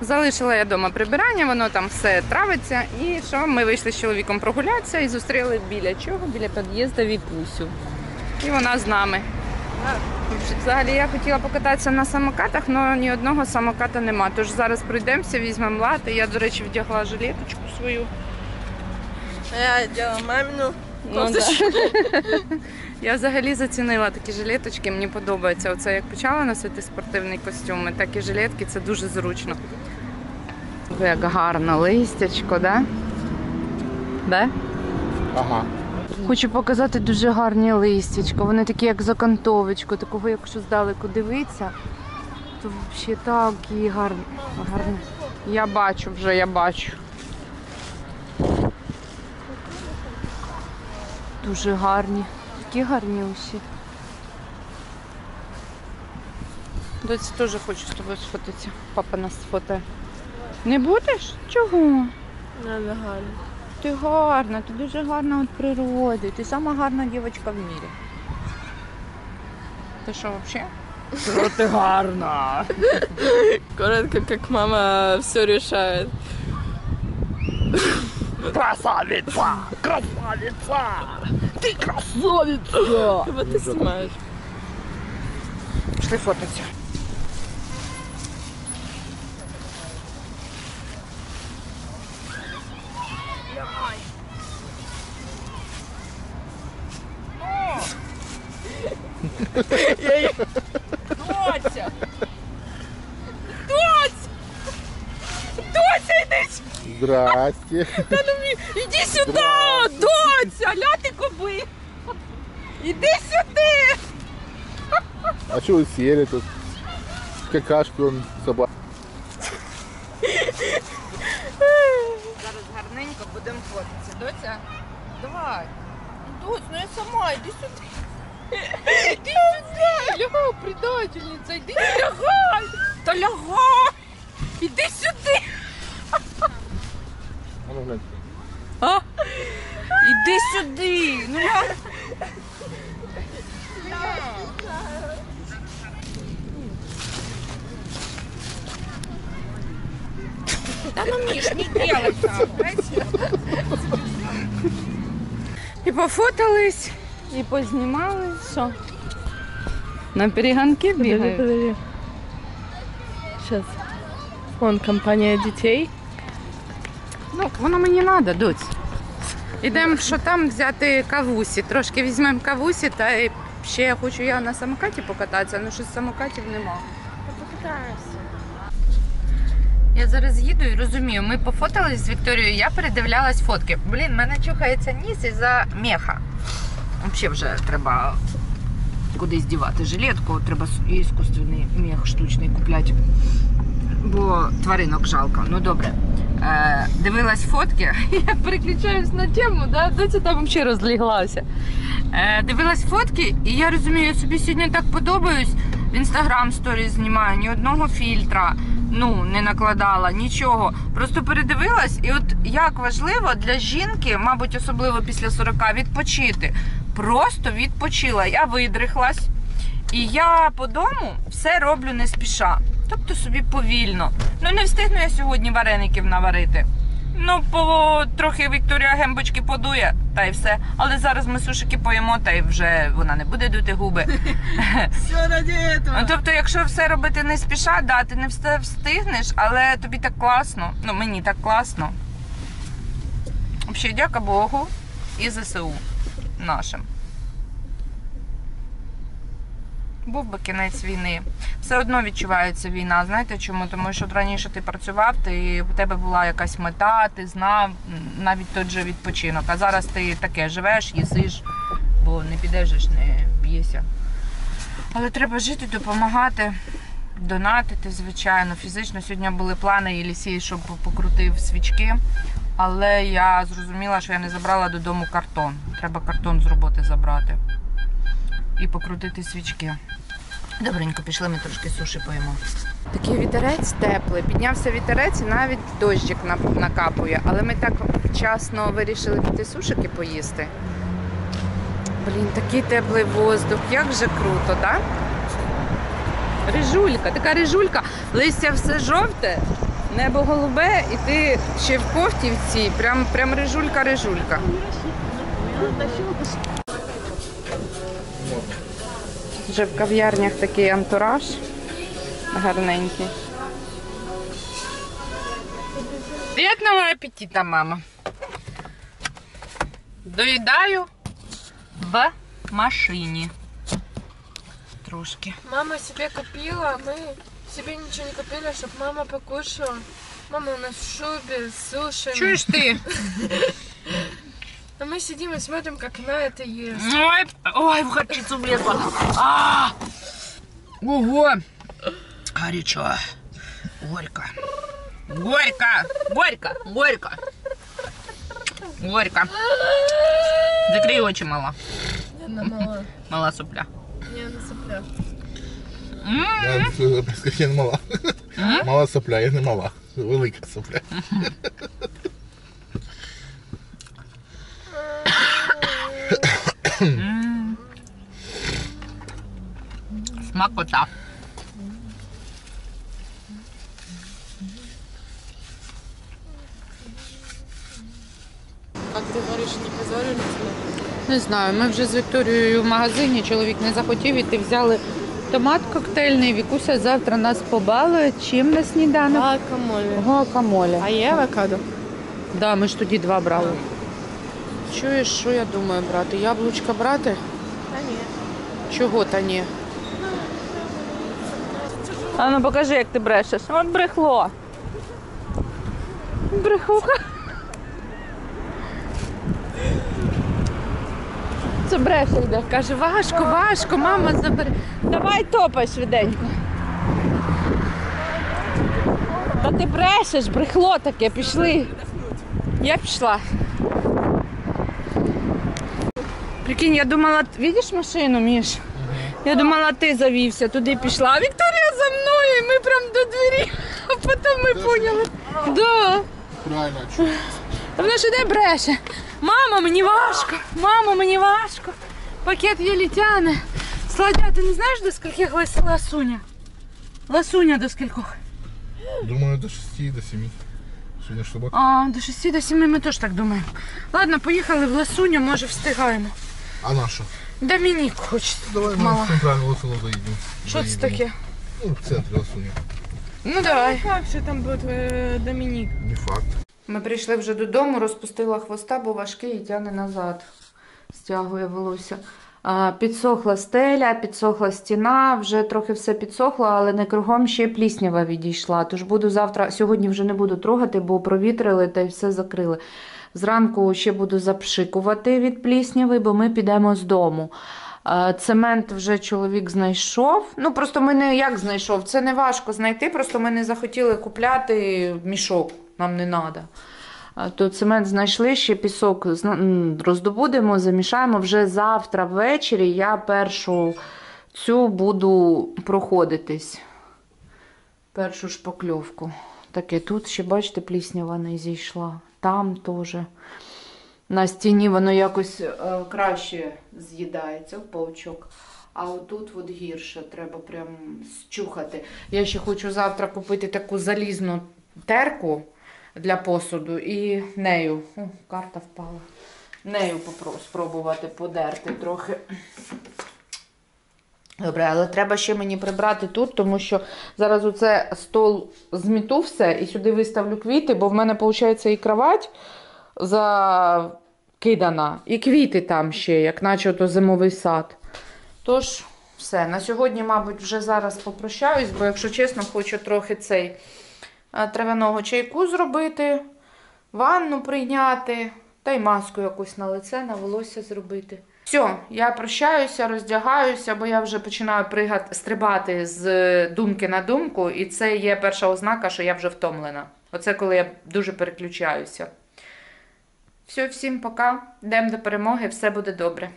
Залишила я вдома прибирання, воно там все травиться. І що? Ми вийшли з чоловіком прогулятися і зустріли біля чого? Біля під'їзду Вікусю. І вона з нами. Взагалі я хотіла покататися на самокатах, але ні одного самоката нема. Тож зараз пройдемося, візьмемо лати. Я, до речі, вдягла жилеточку свою. А я делала мамину Ну, кофточку. Я взагалі зацінила такі жилеточки, мені подобається. Оце як почала носити спортивні костюми, так і жилетки це дуже зручно. Як гарно, листячко, да? Да? Ага. Хочу показати дуже гарні листячко. Вони такі, як закантовочку, такого, якщо здалеку дивитися, то взагалі такі гарні. гарні. Я бачу вже, я бачу. Дуже гарні. Такі гарні усі. Доці теж хочу з тобою сфотитися. Папа нас сфотає. Не будеш? Чого? Надо гарно. Ти гарна, ти дуже гарна від природи. Ти сама гарна дівчинка в мірі. Ти що взагалі? Ти гарна. Коротко, как мама все решает. Красавица! Красавица! Ты красавица! Вот ты снимаешь. Пішли фототься. Доця! Доця! Доця, йди сюди! Здрасте. Іди сюди! Доця! Ляти коби! Іди сюди! А что вы сели тут? Какашки он собака. Зараз гарненько будемо фотитися. Доця, давай. Доць, ну я сама, іди сюди. Іди сюди. Лягай, предательниця, іди лягай. Та лягай. Іди сюди. А ну глянь. А? Іди сюди. Ну я... Да ну, Миш, не делай так. І пофотались, і познімали. Що? На перегонки бігають? подожди. Сейчас. Вон компания детей. Ну, воно мені треба, доць. Ідемо, що там взяти кавусі. Трошки візьмемо кавусі, та і ще я хочу я на самокаті покататися, але щось самокатів нема. Я зараз їду і розумію, ми пофотались з Вікторією, я передивлялась фотки. Блін, мене чухається ніс із-за меха. Взагалі вже треба кудись дівати жилетку, треба іскусственний мех штучний купляти. Бо тваринок жалко. Ну добре. Е, дивилась фотки, я переключаюсь на тему, да? доця там взагалі розліглася. Е, дивилась фотки, і я розумію, я собі сьогодні так подобаюсь. В інстаграм сторіс знімаю, ні одного фільтра ну, не накладала, нічого. Просто передивилась, і от як важливо для жінки, мабуть, особливо після 40, відпочити. Просто відпочила. Я видрихлась. І я по дому все роблю не спіша. Тобто собі повільно. Ну не встигну я сьогодні вареників наварити. Ну, по трохи Вікторія гембочки подує, та й все. Але зараз ми сушики поїмо, та й вже вона не буде дути губи. Все ради этого. Ну, тобто, якщо все робити не спіша, да, ти не вст- встигнеш, але тобі так класно. Ну, мені так класно. Взагалі, дяка Богу і ЗСУ нашим. Був би кінець війни. Все одно відчувається війна. Знаєте чому? Тому що раніше ти працював, ти, у тебе була якась мета, ти знав навіть той же відпочинок. А зараз ти таке живеш, їсиш, бо не підеш, не б'єшся. Але треба жити, допомагати, донатити, звичайно. Фізично сьогодні були плани Єлісій, щоб покрутив свічки. Але я зрозуміла, що я не забрала додому картон. Треба картон з роботи забрати. І покрутити свічки. Добренько, пішли ми трошки суші поїмо. Такий вітерець теплий. Піднявся вітерець і навіть дощик накапує. Але ми так вчасно вирішили піти сушики поїсти. Блін, такий теплий воздух, як же круто, так? Рижулька, така рижулька, листя все жовте, Небо голубе, і ти ще в кофті в цій, прям, прям рижулька-рижулька. Вже в кав'ярнях такий антураж гарненький. Приятного аппетита, мама. Доїдаю в машині. Трошки. Мама себе купила, мы себе ничего не купили, чтобы мама покушала. Мама у нас в шубе, с сушами. Чуєш ти? А мы сидим и смотрим, как она это ест. Ой, ой, в горчицу влезла. А! Ого! Горячо. Горько. Горько! Горько! Горько! Горько. Закрий очі, мала. Она мала. Мала сопля. Не, она сопля. М. Я не мала. Мала сопля, я не мала. Велика сопля. Смакота. Как ты говоришь, не позорили тебя? Не знаю, ми вже з Вікторією в магазині, чоловік не захотів іти, взяли томат коктейльний, Вікуся завтра нас побалує. Чим на сніданок? Гуакамоле. Гуакамоле. А є авокадо? Да, ми ж тоді два брали. Чуєш, що я думаю брати? Яблучка брати? Та ні. Чого та ні? А ну покажи, як ти брешеш. От брехло. Брехуха. Це бреше йде. Каже, важко, важко, мама забере. Давай топай швиденько. Та ти брешеш, брехло таке, пішли. Я пішла. Прикинь, я думала, видиш машину, Міш? Я думала, ти завівся, туди пішла. Вікторія за мною, і ми прям до двері. А потім ми поняли. Да. Правильно, чу. Вона ж іде бреше. Мама, мені важко. Мама, мені важко. Пакет єлі тяне. Сладя, ти не знаєш, до скількох лис- ласуня? Ласуня до скількох? Думаю, до 6, до 7. Сегодня ж. А, до 6 до 7 ми теж так думаємо. Ладно, поїхали в ласуню, може встигаємо. А на що? Домінік хочеться. Давай ми Мала. в центральну лосуну заїдемо. Що це таке? Ну, в центрі лосуні. Ну давай. Как же там будет э, Доминик? Не факт. Ми прийшли вже додому, розпустила хвоста, бо важкий і тягне назад. Стягує волосся. Підсохла стеля, підсохла стіна, вже трохи все підсохло, але не кругом ще пліснява відійшла. Тож буду завтра, сьогодні вже не буду трогати, бо провітрили та й все закрили. Зранку ще буду запшикувати від плісняви, бо ми підемо з дому. Цемент вже чоловік знайшов. Ну просто ми не як знайшов. Це не важко знайти. Просто ми не захотіли купляти мішок. Нам не треба. То цемент знайшли, ще пісок роздобудемо, замішаємо. Вже завтра ввечері я першу цю буду проходитись. Першу шпакльовку. Таке тут ще, бачите, пліснява не зійшла. Там теж. На стіні воно якось е, краще з'їдається в паучок. А отут от гірше, треба прям зчухати. Я ще хочу завтра купити таку залізну терку для посуду і нею. О, карта впала. Нею спробувати подерти трохи. Добре, але треба ще мені прибрати тут, тому що зараз оце стол зміту все і сюди виставлю квіти, бо в мене виходить і кровать закидана, і квіти там ще, як наче ото зимовий сад. Тож, все. На сьогодні, мабуть, вже зараз попрощаюсь, бо, якщо чесно, хочу трохи цей трав'яного чайку зробити, ванну прийняти, та й маску якусь на лице, на волосся зробити. Все, я прощаюся, роздягаюся, бо я вже починаю пригати, стрибати з думки на думку, і це є перша ознака, що я вже втомлена. Оце коли я дуже переключаюся. Все, всім пока. Йдемо до перемоги, все буде добре.